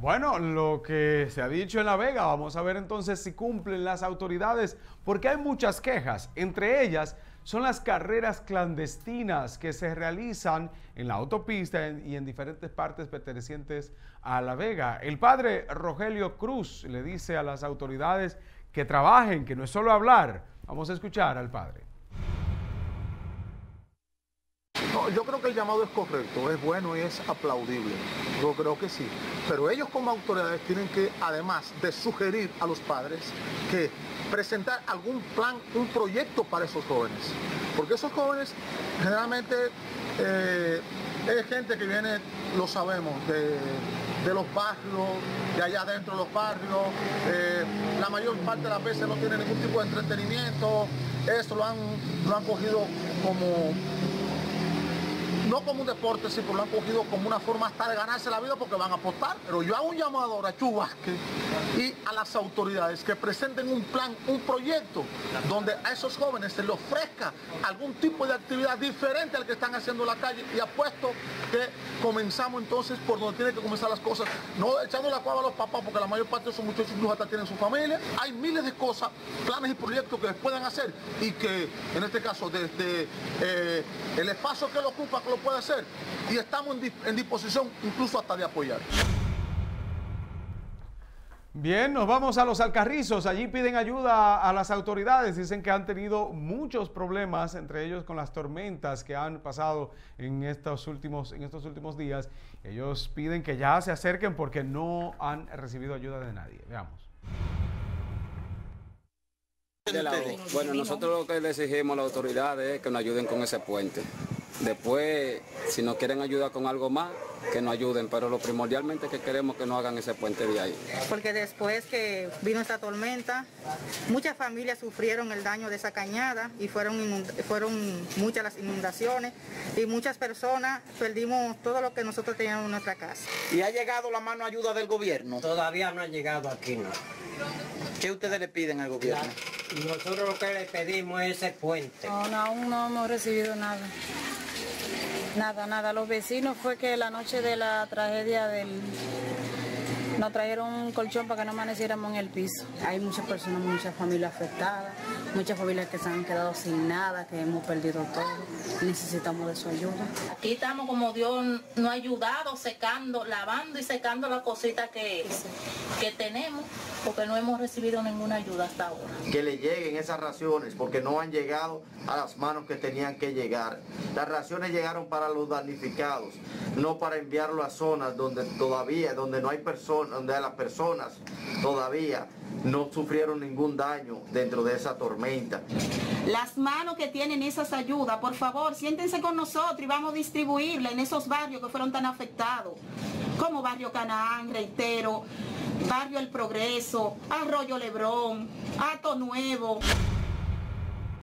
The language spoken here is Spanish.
Bueno, lo que se ha dicho en La Vega, vamos a ver entonces si cumplen las autoridades, porque hay muchas quejas, entre ellas son las carreras clandestinas que se realizan en la autopista y en diferentes partes pertenecientes a La Vega. El padre Rogelio Cruz le dice a las autoridades que trabajen, que no es solo hablar. Vamos a escuchar al padre. Yo creo que el llamado es correcto, es bueno y es aplaudible. Yo creo que sí. Pero ellos como autoridades tienen que, además de sugerir a los padres, que presentar algún plan, un proyecto para esos jóvenes. Porque esos jóvenes generalmente eh, es gente que viene, lo sabemos, de, los barrios, de allá adentro de los barrios. Eh, la mayor parte de las veces no tienen ningún tipo de entretenimiento. Eso lo han, lo han cogido como no como un deporte, pero lo han cogido como una forma hasta de ganarse la vida porque van a apostar. Pero yo hago un llamado a Chubasque y a las autoridades que presenten un plan, un proyecto, donde a esos jóvenes se les ofrezca algún tipo de actividad diferente al que están haciendo en la calle y apuesto que comenzamos entonces por donde tienen que comenzar las cosas, no echando la cuava a los papás porque la mayor parte de esos muchachos incluso hasta tienen su familia. Hay miles de cosas, planes y proyectos que les puedan hacer y que en este caso desde eh, el espacio que lo ocupa, puede hacer y estamos en, disposición incluso hasta de apoyar. Bien, nos vamos a los Alcarrizos. Allí piden ayuda a las autoridades. Dicen que han tenido muchos problemas, entre ellos con las tormentas que han pasado en estos últimos, en estos últimos días. Ellos piden que ya se acerquen porque no han recibido ayuda de nadie. Veamos. Bueno, nosotros lo que le exigimos a las autoridades es que nos ayuden con ese puente. Después, si nos quieren ayudar con algo más, que nos ayuden, pero lo primordialmente que queremos que no hagan ese puente de ahí. Porque después que vino esta tormenta, muchas familias sufrieron el daño de esa cañada y fueron, fueron muchas las inundaciones y muchas personas perdimos todo lo que nosotros teníamos en nuestra casa. ¿Y ha llegado la mano ayuda del gobierno? Todavía no ha llegado aquí, no. ¿Qué ustedes le piden al gobierno? Nosotros lo que le pedimos es ese puente. No, aún no hemos recibido nada. Nada, nada. Los vecinos fue que la noche de la tragedia del... Nos trajeron un colchón para que no amaneciéramos en el piso. Hay muchas personas, muchas familias afectadas, muchas familias que se han quedado sin nada, que hemos perdido todo. Necesitamos de su ayuda. Aquí estamos como Dios nos ha ayudado, secando, lavando y secando las cositas que, que tenemos porque no hemos recibido ninguna ayuda hasta ahora. Que le lleguen esas raciones porque no han llegado a las manos que tenían que llegar. Las raciones llegaron para los damnificados, no para enviarlo a zonas donde todavía, donde no hay personas, donde las personas todavía no sufrieron ningún daño dentro de esa tormenta. Las manos que tienen esas ayudas, por favor, siéntense con nosotros y vamos a distribuirla en esos barrios que fueron tan afectados, como Barrio Canaán, reitero, Barrio El Progreso, Arroyo Lebrón, Ato Nuevo.